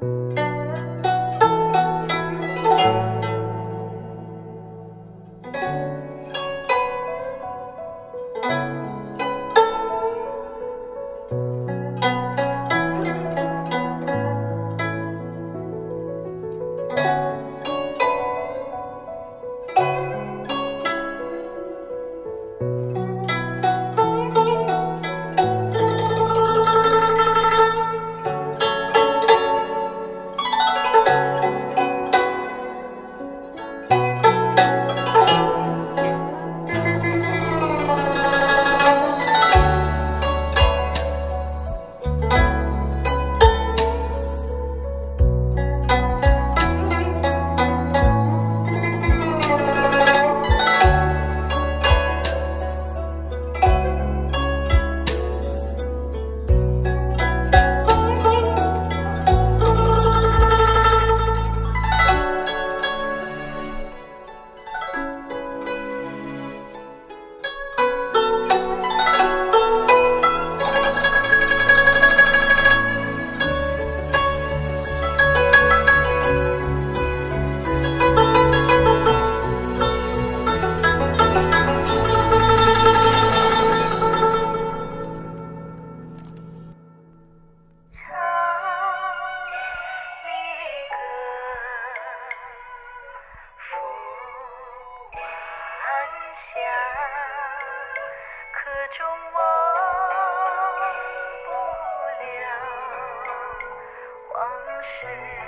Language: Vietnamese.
thank you. shame.